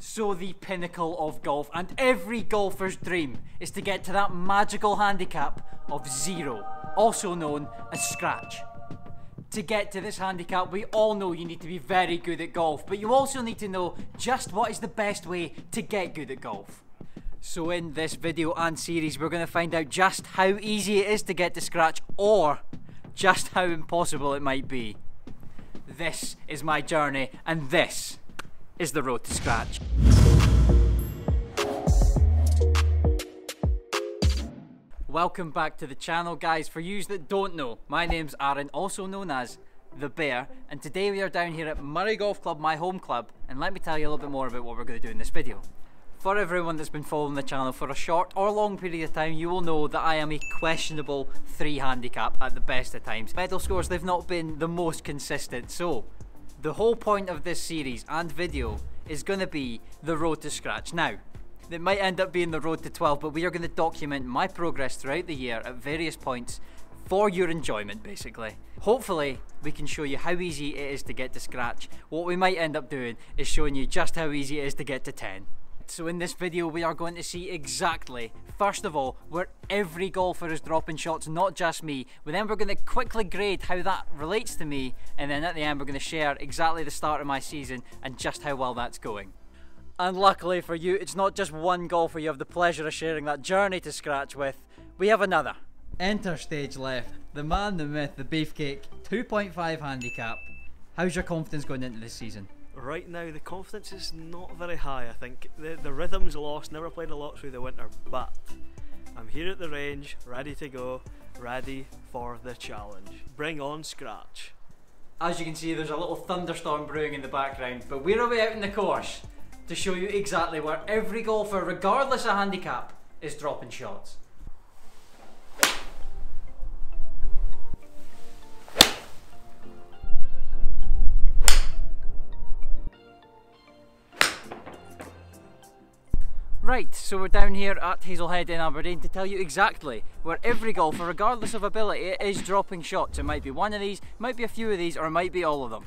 So the pinnacle of golf and every golfer's dream is to get to that magical handicap of zero, also known as scratch. To get to this handicap, we all know you need to be very good at golf, but you also need to know just what is the best way to get good at golf. So in this video and series, we're going to find out just how easy it is to get to scratch or just how impossible it might be. This is my journey and this is the road to scratch. Welcome back to the channel guys. For yous that don't know, my name's Aaron, also known as The Bear, and today we are down here at Moray Golf Club, my home club, and let me tell you a little bit more about what we're going to do in this video. For everyone that's been following the channel for a short or long period of time, you will know that I am a questionable three handicap at the best of times. Medal scores, they've not been the most consistent, so the whole point of this series and video is going to be the road to scratch. Now, it might end up being the road to 12, but we are going to document my progress throughout the year at various points for your enjoyment, basically. Hopefully, we can show you how easy it is to get to scratch. What we might end up doing is showing you just how easy it is to get to 10. So in this video we are going to see exactly, first of all, where every golfer is dropping shots, not just me. But then we're going to quickly grade how that relates to me, and then at the end we're going to share exactly the start of my season and just how well that's going. And luckily for you, it's not just one golfer you have the pleasure of sharing that journey to scratch with, we have another. Enter stage left, the man, the myth, the beefcake, 2.5 handicap. How's your confidence going into this season? Right now the confidence is not very high. I think the the rhythm's lost. Never played a lot through the winter, but I'm here at the range, ready to go, ready for the challenge. Bring on scratch. As you can see, there's a little thunderstorm brewing in the background, but we're away out in the course to show you exactly where every golfer, regardless of handicap, is dropping shots. Right, so we're down here at Hazelhead in Aberdeen to tell you exactly where every golfer, regardless of ability, is dropping shots. It might be one of these, might be a few of these, or it might be all of them.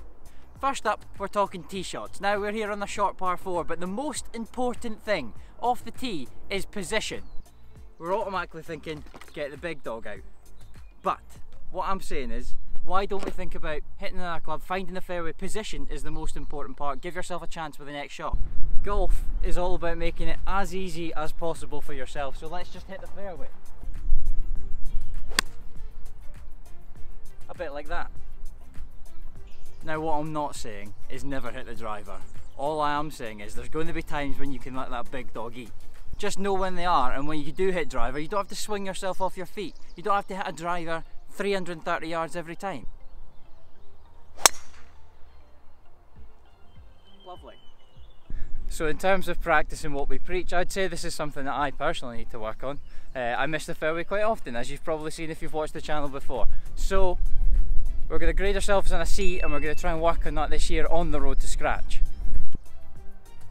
First up, we're talking tee shots. Now we're here on the short par 4, but the most important thing off the tee is position. We're automatically thinking, get the big dog out. But, what I'm saying is, why don't we think about hitting our club, finding the fairway? Position is the most important part. Give yourself a chance with the next shot golf is all about making it as easy as possible for yourself. So let's just hit the fairway. A bit like that. Now what I'm not saying is never hit the driver. All I am saying is there's going to be times when you can let that big dog eat. Just know when they are and when you do hit driver you don't have to swing yourself off your feet. You don't have to hit a driver 330 yards every time. Lovely. So in terms of practicing what we preach, I'd say this is something that I personally need to work on. Uh, I miss the fairway quite often, as you've probably seen if you've watched the channel before. So we're going to grade ourselves on a C and we're going to try and work on that this year on the road to scratch.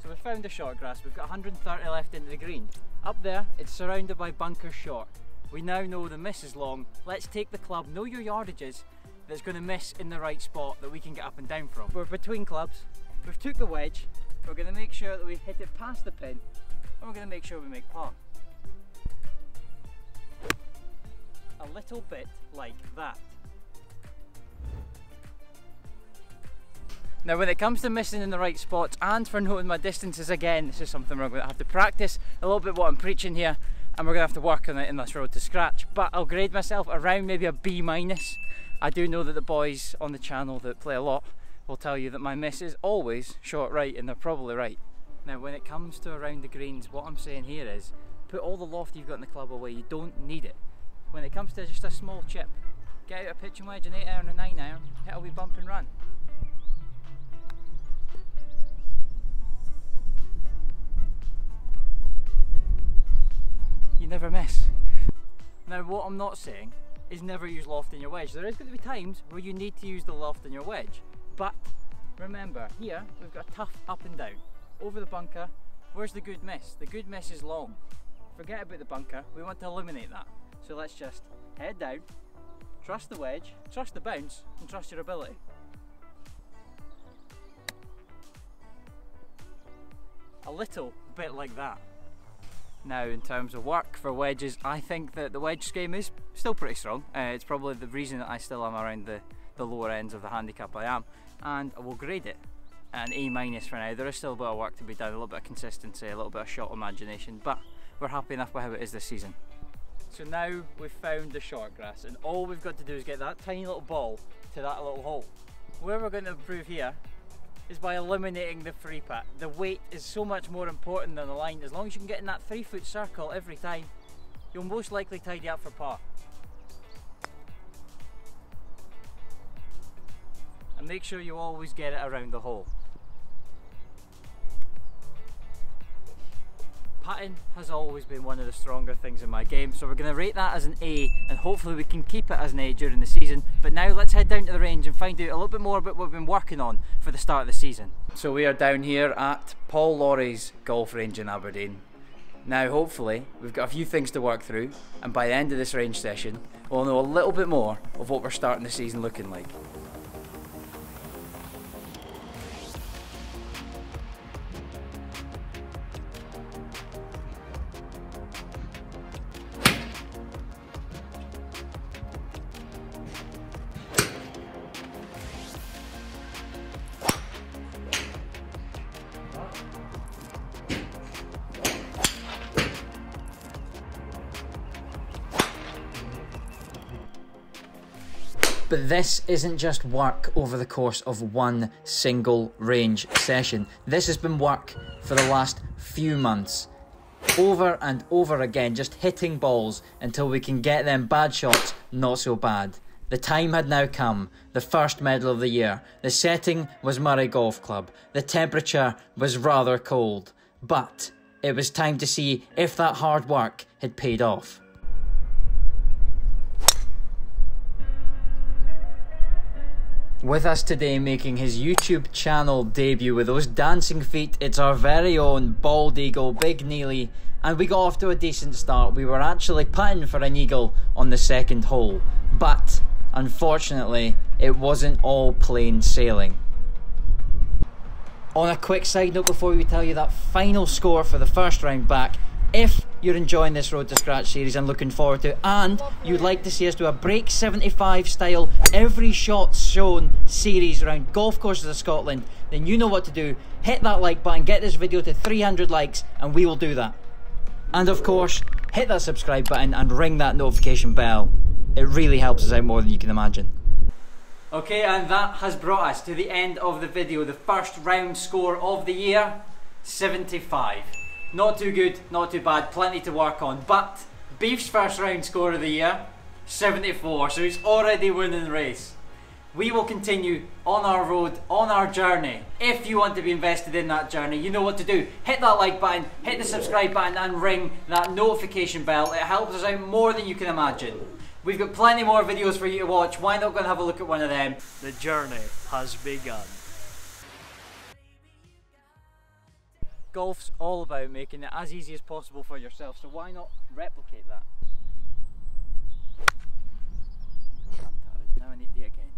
So we've found a short grass, we've got 130 left into the green. Up there, it's surrounded by bunkers short. We now know the miss is long. Let's take the club, know your yardages, that's going to miss in the right spot that we can get up and down from. We're between clubs, we've took the wedge, we're going to make sure that we hit it past the pin and we're going to make sure we make par. A little bit like that. Now when it comes to missing in the right spots and for noting my distances again, this is something we're going to have to practice a little bit what I'm preaching here and we're going to have to work on it in this road to scratch. But I'll grade myself around maybe a B minus. I do know that the boys on the channel that play a lot will tell you that my miss is always short right and they're probably right. Now when it comes to around the greens, what I'm saying here is put all the loft you've got in the club away, you don't need it. When it comes to just a small chip, get out a pitching wedge, an 8 iron, a 9 iron, hit a wee bump and run. You never miss. Now what I'm not saying is never use loft in your wedge. There is going to be times where you need to use the loft in your wedge. But remember, here we've got a tough up and down. Over the bunker, where's the good miss? The good miss is long. Forget about the bunker, we want to eliminate that. So let's just head down, trust the wedge, trust the bounce, and trust your ability. a little bit like that. Now, in terms of work for wedges, I think that the wedge game is still pretty strong. Uh, it's probably the reason that I still am around the, the lower ends of the handicap I am, and I will grade it an A minus for now. There is still a bit of work to be done, a little bit of consistency, a little bit of shot imagination, but we're happy enough with how it is this season. So now we've found the short grass, and all we've got to do is get that tiny little ball to that little hole. Where we're going to improve here is by eliminating the free putt. The weight is so much more important than the line. As long as you can get in that three foot circle every time, you'll most likely tidy up for par. And make sure you always get it around the hole. Putting has always been one of the stronger things in my game, so we're going to rate that as an A and hopefully we can keep it as an A during the season. But now let's head down to the range and find out a little bit more about what we've been working on for the start of the season. So we are down here at Paul Lawrie's golf range in Aberdeen. Now hopefully we've got a few things to work through and by the end of this range session we'll know a little bit more of what we're starting the season looking like. But this isn't just work over the course of one single range session. This has been work for the last few months. Over and over again, just hitting balls until we can get them bad shots not so bad. The time had now come, the first medal of the year. The setting was Moray Golf Club. The temperature was rather cold. But it was time to see if that hard work had paid off. With us today making his YouTube channel debut with those dancing feet, it's our very own bald eagle, Big Neely, and we got off to a decent start. We were actually putting for an eagle on the second hole, but unfortunately, it wasn't all plain sailing. On a quick side note before we tell you that final score for the first round back, if you're enjoying this Road to Scratch series and looking forward to it, and you'd like to see us do a Break 75 style, every shot shown series around golf courses of Scotland, then you know what to do. Hit that like button, get this video to 300 likes, and we will do that. And of course, hit that subscribe button and ring that notification bell. It really helps us out more than you can imagine. Okay, and that has brought us to the end of the video. The first round score of the year 75. Not too good, not too bad, plenty to work on. But Beef's first round score of the year 74, so he's already winning the race. We will continue on our road, on our journey. If you want to be invested in that journey, you know what to do. Hit that like button, hit the subscribe button, and ring that notification bell. It helps us out more than you can imagine. We've got plenty more videos for you to watch. Why not go and have a look at one of them? The journey has begun. Golf's all about making it as easy as possible for yourself, so why not replicate that? Now I need to again.